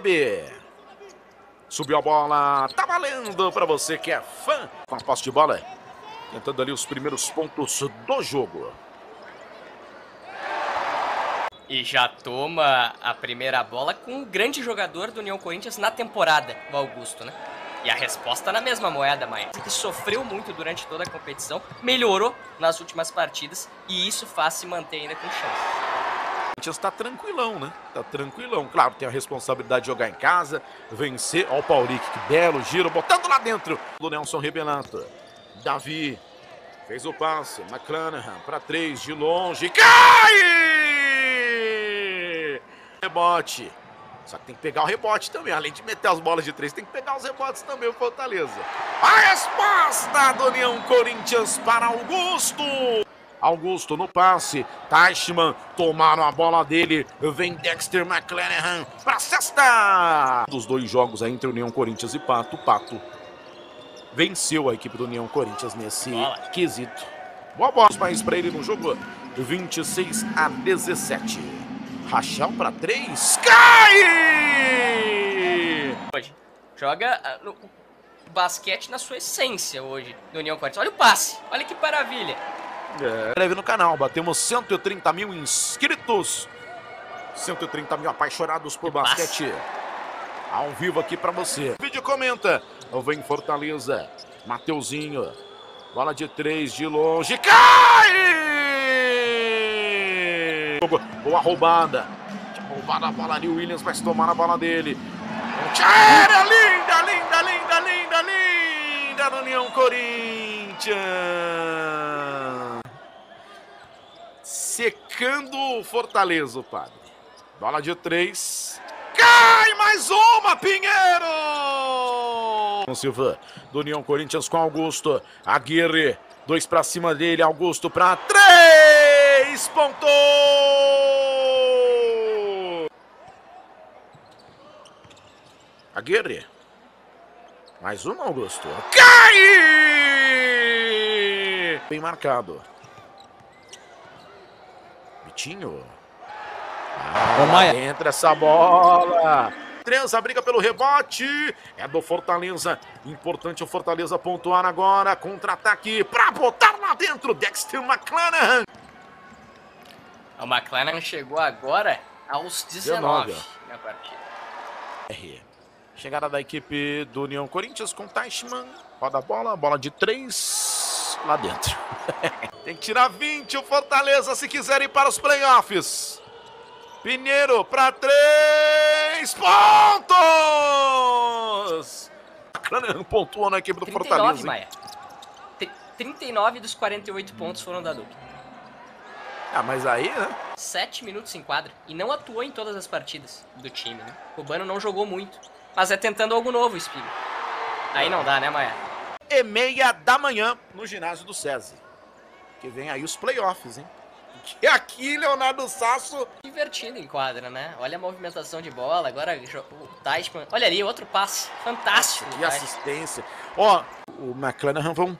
NBB. Subiu a bola, tá valendo para você que é fã com a posse de bola. Tentando ali os primeiros pontos do jogo. E já toma a primeira bola com o grande jogador do União Corinthians na temporada, o Augusto, né? E a resposta na mesma moeda, Maia. Que sofreu muito durante toda a competição, melhorou nas últimas partidas e isso faz se manter ainda com chance. Corinthians tá tranquilão, né? Tá tranquilão. Claro, tem a responsabilidade de jogar em casa, vencer. Ó o Paulique, que belo giro, botando lá dentro do Nelson Rebelato. Davi fez o passe. McClanahan para três, de longe. Cai! Rebote. Só que tem que pegar o rebote também. Além de meter as bolas de três, tem que pegar os rebotes também, o Fortaleza. A resposta do União Corinthians para Augusto. Augusto no passe. Teichmann tomaram a bola dele. Vem Dexter McClanahan para cesta. Dos dois jogos aí entre União Corinthians e Pato. Pato venceu a equipe do União Corinthians nesse bola. quesito. Boa bola mais para ele no jogo. 26 a 17. Rachão para 3. Cai! Hoje. Joga uh, no, basquete na sua essência hoje do União Corinthians. Olha o passe. Olha que maravilha. É. Breve no canal, batemos 130 mil inscritos. 130 mil apaixonados por basquete. Ao vivo aqui para você. Vídeo comenta. Vem Fortaleza. Mateuzinho. Bola de três de longe. Cai! Boa roubada. Roubada a bola ali. O Williams vai tomar a bola dele. Era linda, linda, linda, linda, linda. União Corinthians. Secando o Fortaleza, o padre. Bola de três. Cai mais uma, Pinheiro! Silva, do União Corinthians com Augusto. Aguirre, dois para cima dele. Augusto para três pontos! Aguirre. Mais uma, Augusto. Cai! Bem marcado. Vitinho. Ah, entra essa bola. Transa, briga pelo rebote. É do Fortaleza. Importante o Fortaleza pontuar agora. Contra-ataque para botar lá dentro. Dexter McClanahan. O McClanahan chegou agora aos 19, 19 na partida. R. Chegada da equipe do União Corinthians com Teichmann. Roda a bola, bola de três lá dentro. Tem que tirar 20 o Fortaleza se quiser ir para os playoffs. Pinheiro para três pontos! Pontuou na equipe do 39, Fortaleza. Maia. 39 dos 48 pontos foram da dupla. Ah, mas aí, né? 7 minutos em quadra. E não atuou em todas as partidas do time, né? O Bano não jogou muito. Mas é tentando algo novo, Espírito. Aí não dá, né, Maia? E meia da manhã no ginásio do César. Que vem aí os playoffs, hein? Que aqui, Leonardo Sasso. Divertido em quadra, né? Olha a movimentação de bola. Agora o Teichmann. Olha ali, outro passe. Fantástico. Que assistência. Ó, o McClanahan vão,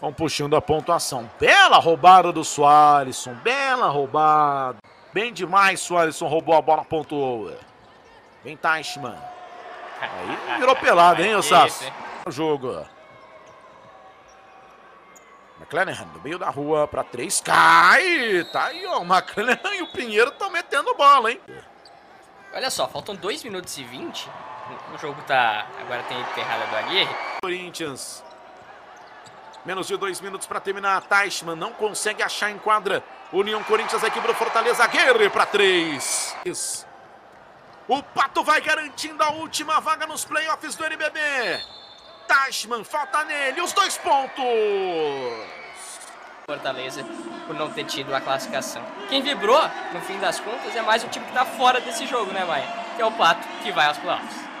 vão puxando a pontuação. Bela roubada do Soaresson. Bela roubada. Bem demais, Soaresson roubou a bola, pontuou. Vem Teichmann. Aí virou pelado, hein, o Sasso? O jogo. McClanahan no meio da rua para três. Cai! Tá aí, ó. O McClanahan e o Pinheiro estão metendo bola, hein? Olha só, faltam 2 minutos e 20. O jogo tá. Agora tem enterrada do Aguirre. Corinthians. Menos de dois minutos para terminar. Teichmann não consegue achar em quadra. União Corinthians aqui pro Fortaleza. Aguirre para três. O Pato vai garantindo a última vaga nos playoffs do NBB. Tashman, falta nele os dois pontos. Fortaleza por não ter tido a classificação. Quem vibrou, no fim das contas, é mais o time que está fora desse jogo, né, Maia? Que é o Pato, que vai aos playoffs.